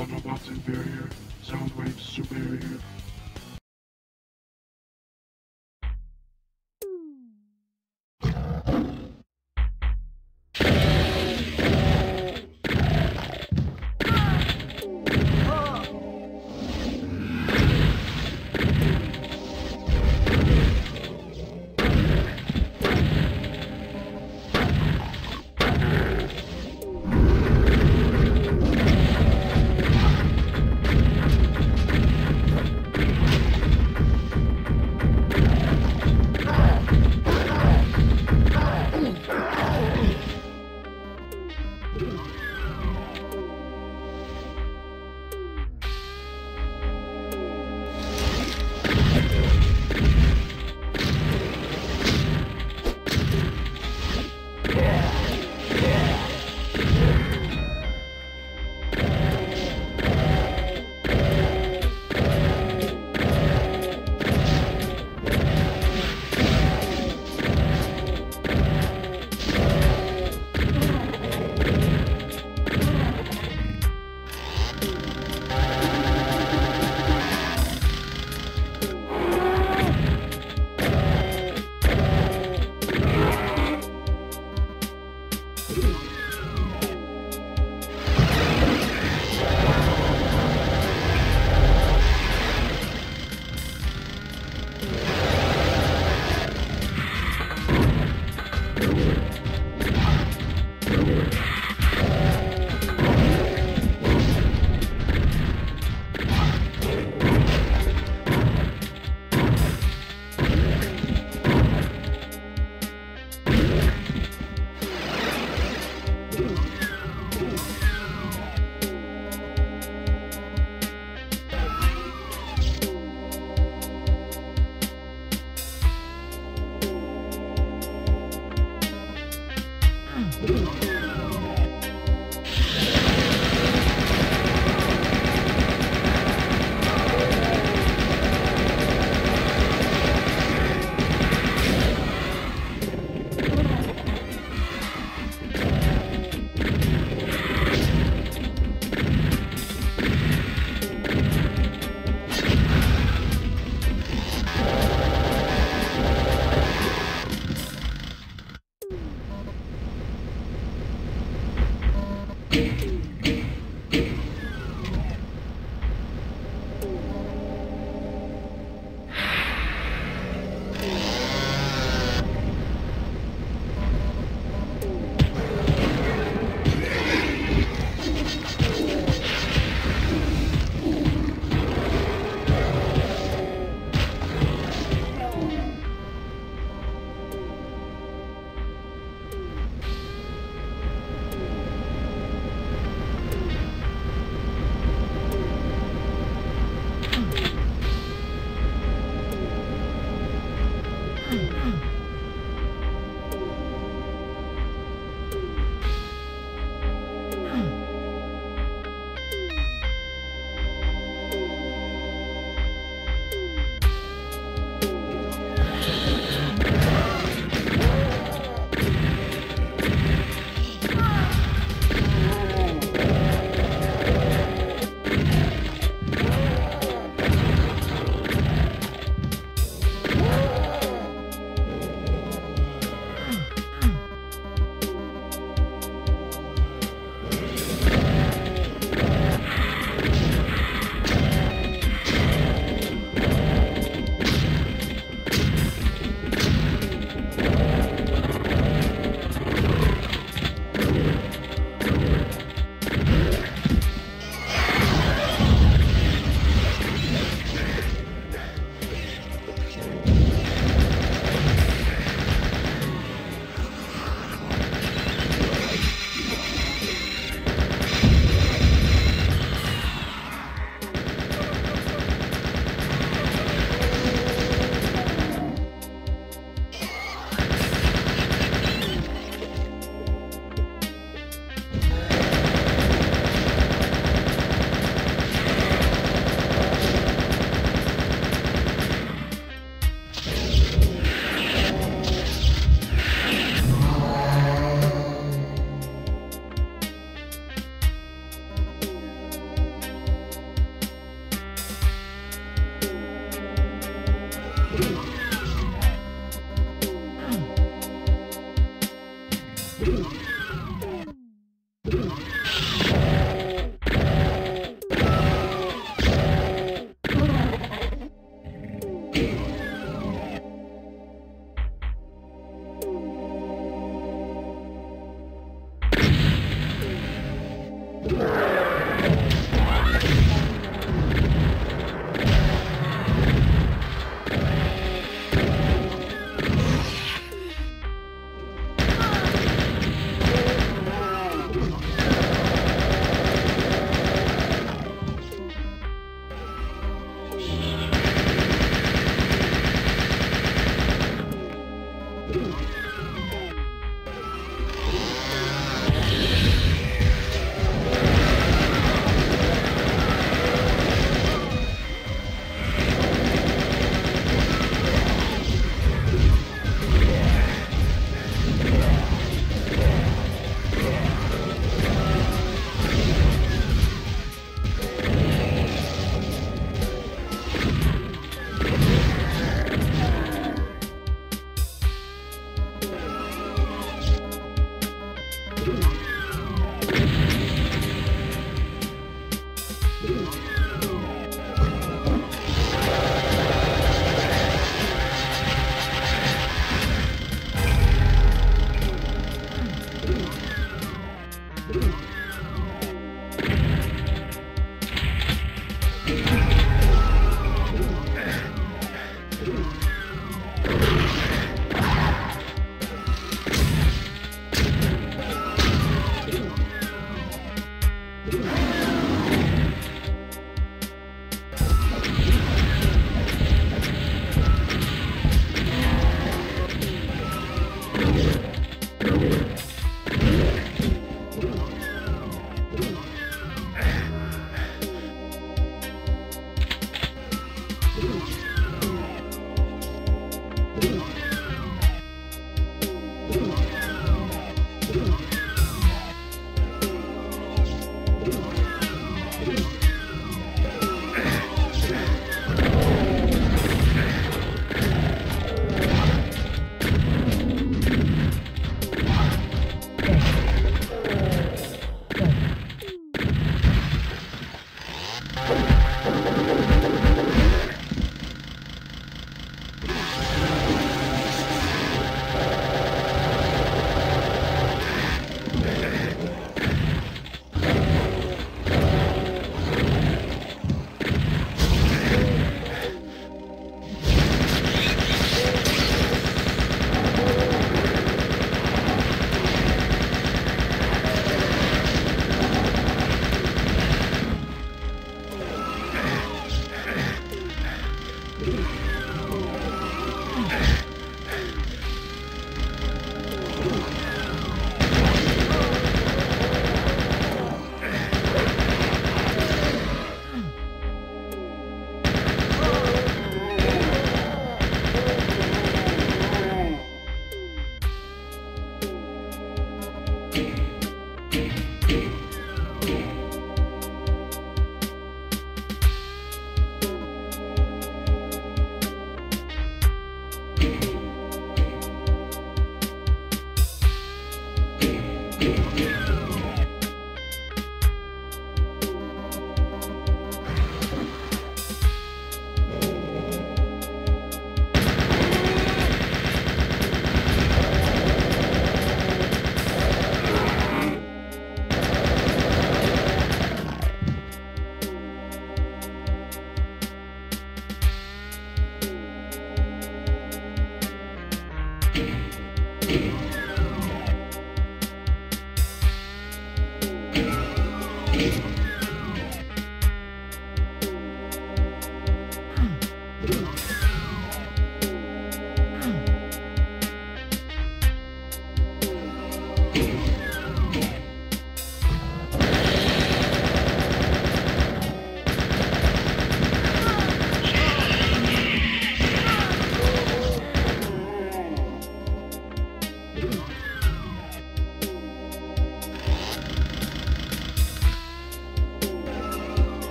Autobots inferior. Sound waves superior. Ooh.